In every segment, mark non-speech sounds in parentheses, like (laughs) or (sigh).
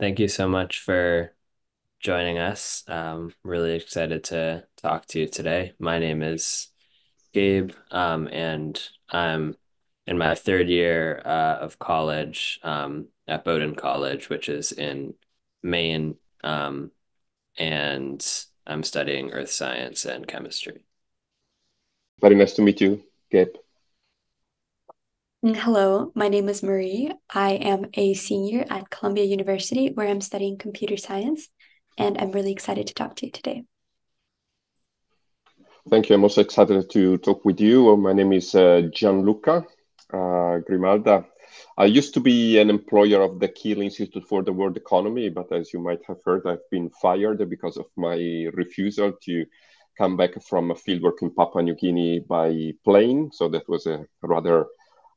thank you so much for joining us. Um, really excited to talk to you today. My name is Gabe, um, and I'm in my third year uh, of college um, at Bowdoin College, which is in Maine, um, and I'm studying earth science and chemistry. Very nice to meet you, Gabe. Hello, my name is Marie. I am a senior at Columbia University where I'm studying computer science, and I'm really excited to talk to you today. Thank you. I'm also excited to talk with you. My name is uh, Gianluca uh, Grimalda. I used to be an employer of the Kiel Institute for the World Economy, but as you might have heard, I've been fired because of my refusal to come back from a fieldwork in Papua New Guinea by plane. So that was a rather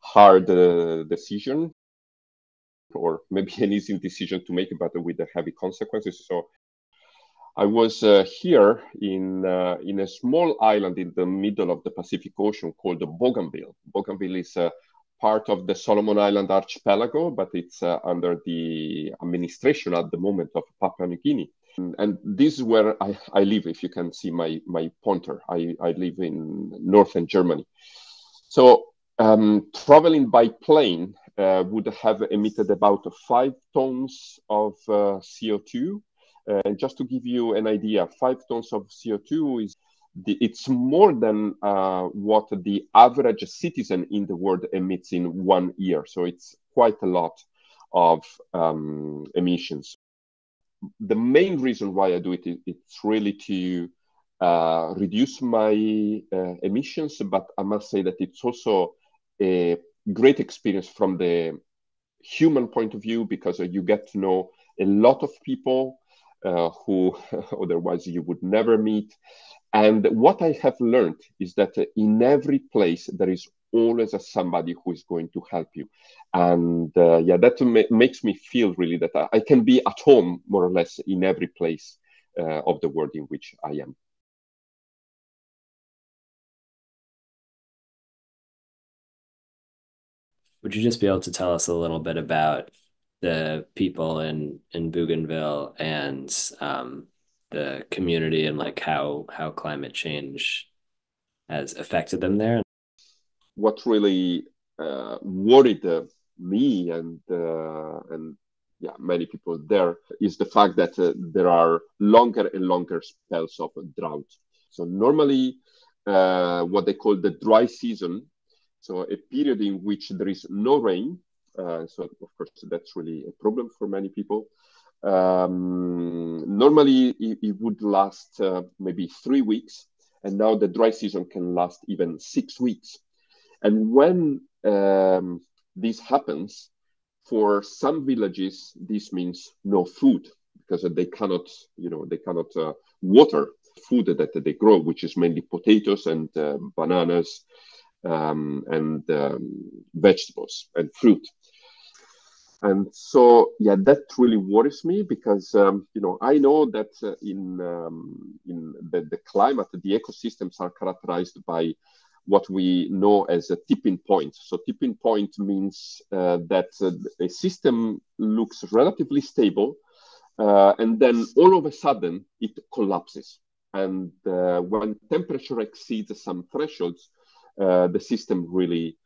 hard uh, decision or maybe (laughs) an easy decision to make, but with the heavy consequences. So I was uh, here in uh, in a small island in the middle of the Pacific Ocean called Bougainville. Bougainville is a part of the Solomon Island archipelago, but it's uh, under the administration at the moment of Papua New Guinea. And, and this is where I, I live. If you can see my my pointer, I, I live in northern Germany. So um, traveling by plane uh, would have emitted about five tons of uh, CO2. Uh, and just to give you an idea, five tons of CO2 is the, it's more than uh, what the average citizen in the world emits in one year. So it's quite a lot of um, emissions. The main reason why I do it is it's really to uh, reduce my uh, emissions, but I must say that it's also a great experience from the human point of view because uh, you get to know a lot of people uh, who (laughs) otherwise you would never meet. And what I have learned is that uh, in every place there is always a somebody who is going to help you. And uh, yeah, that ma- makes me feel really that I, I, can be at home more or less in every place uh, of the world in which I am. Would you just be able to tell us a little bit about the people in in Bougainville and um, the community and like how how climate change has affected them there? What really uh, worried uh, me and uh, and yeah many people there is the fact that uh, there are longer and longer spells of drought. So normally, uh, what they call the dry season so a period in which there is no rain. Uh, so of course that's really a problem for many people. Um, normally it, it, would last uh, maybe three weeks, and now the dry season can last even six weeks. And when um, this happens, for some villages this means no food because they cannot, you know, they cannot uh, water food that they grow, which is mainly potatoes and uh, bananas um, and um, vegetables and fruit. And so, yeah, that really worries me because um, you know I know that uh, in um, in the, the climate, the ecosystems are characterized by what we know as a tipping point. So tipping point means uh, that uh, a system looks relatively stable, uh, and then all of a sudden it collapses. And uh, when temperature exceeds some thresholds, the system really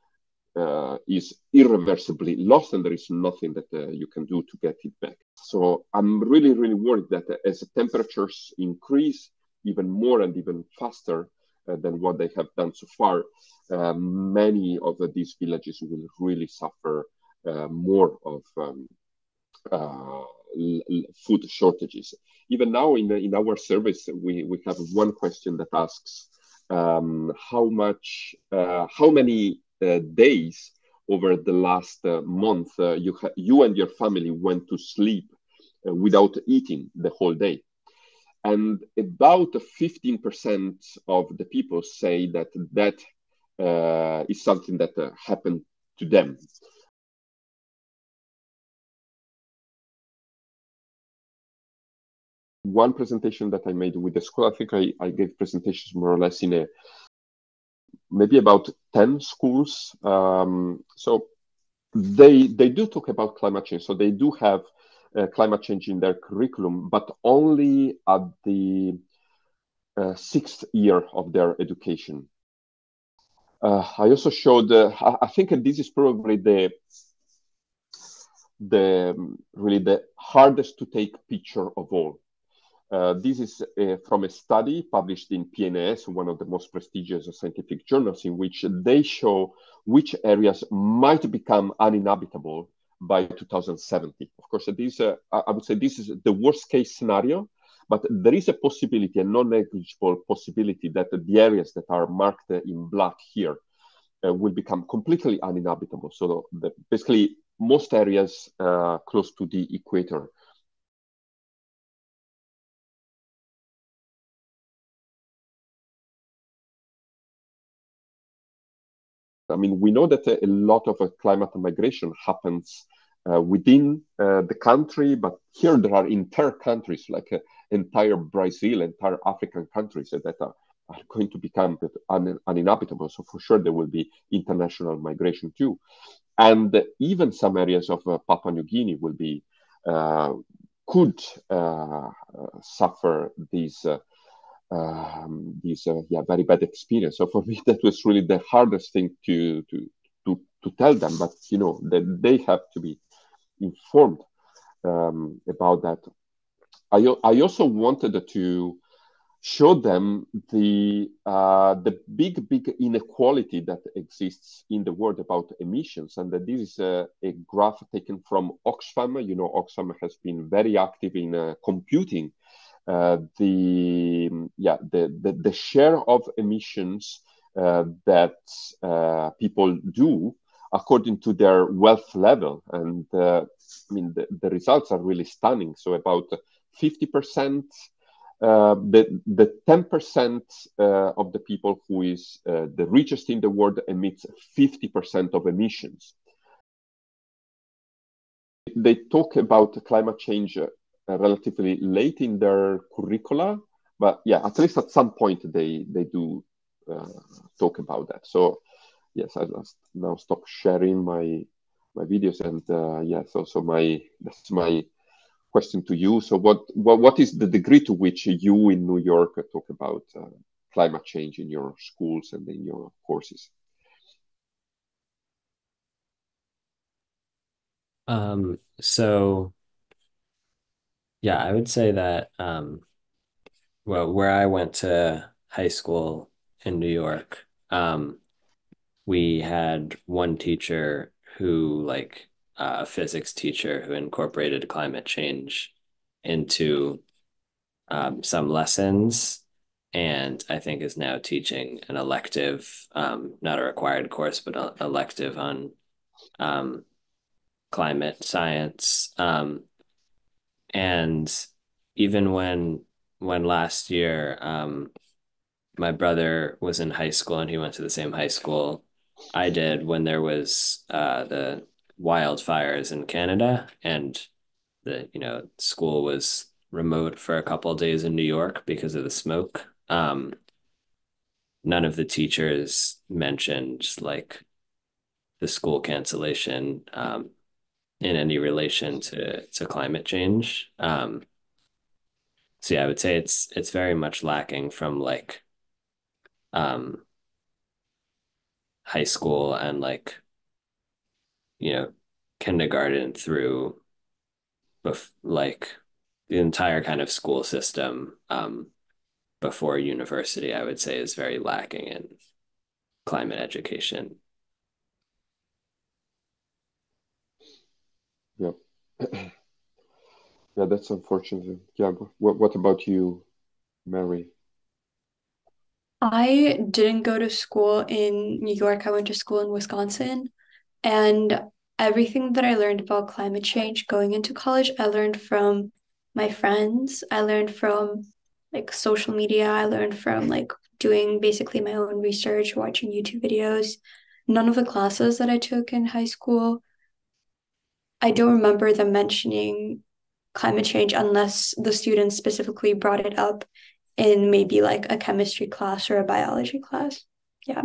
uh, is irreversibly lost and there is nothing that uh, you can do to get it back. So I'm really, really worried that as temperatures increase even more and even faster uh, than what they have done so far, uh, many of these villages will really suffer uh, more of um, food shortages. Even now in, in our service, we, we have one question that asks, um, how much, uh, how many uh, days over the last uh, month uh, you you and your family went to sleep uh, without eating the whole day, and about 15% of the people say that that uh, is something that happened to them. One presentation that I made with the school, I think I, I gave presentations more or less in a maybe about 10 schools. Um, so they they do talk about climate change. So they do have uh, climate change in their curriculum, but only at the uh, sixth year of their education. Uh, I also showed, uh, I think this is probably the the really the hardest to take picture of all. Uh, this is uh, from a study published in PNAS, one of the most prestigious scientific journals, in which they show which areas might become uninhabitable by 2070. Of course, this, uh, I would say this is the worst case scenario, but there is a possibility, a non-negligible possibility that the areas that are marked in black here uh, will become completely uninhabitable. So the, basically most areas uh, close to the equator I mean, we know that a, lot of climate migration happens uh, within uh, the country, but here there are entire countries like uh, entire Brazil, entire African countries that are, are going to become un, uninhabitable. So for sure there will be international migration too, and even some areas of uh, Papua New Guinea will be uh, could uh, suffer these um, these uh, yeah very bad experience. So for (laughs) me, that was really the hardest thing to to to to tell them. But you know that they have to be informed um, about that. I I also wanted to show them the uh, the big big inequality that exists in the world about emissions, and that this is a, a graph taken from Oxfam. You know, Oxfam has been very active in uh, computing the yeah the, the, the share of emissions uh, that uh, people do according to their wealth level. And uh, i mean the, the results are really stunning. So about 50% uh, the the 10% of the people who is the richest in the world emits 50% of emissions. They talk about the climate change uh, relatively late in their curricula, but yeah, at least at some point they they do uh, talk about that. So yes, I just now stop sharing my my videos and uh, yeah, so so my that's my question to you. So what what what is the degree to which you in New York talk about uh, climate change in your schools and in your courses? Um, so yeah, I would say that um well, where I went to high school in New York, um, we had one teacher who like uh, a physics teacher who incorporated climate change into um, some lessons and I think is now teaching an elective, um, not a required course, but an elective on um, climate science. Um, and even when when last year um, my brother was in high school and he went to the same high school I did when there was uh, the wildfires in Canada and the you know school was remote for a couple of days in New York because of the smoke. Um, none of the teachers mentioned like the school cancellation. Um, in any relation to to climate change. Um, so yeah, I would say it's it's very much lacking from like um, high school and like you know kindergarten through bef- like the entire kind of school system um, before university i would say is very lacking in climate education yeah (clears throat) yeah that's unfortunate yeah what, what about you mary I didn't go to school in New York. I went to school in Wisconsin. And everything that I learned about climate change going into college, I learned from my friends. I learned from like social media. I learned from like doing basically my own research, watching YouTube videos. None of the classes that I took in high school I don't remember them mentioning climate change unless the students specifically brought it up in maybe like a chemistry class or a biology class. Yeah.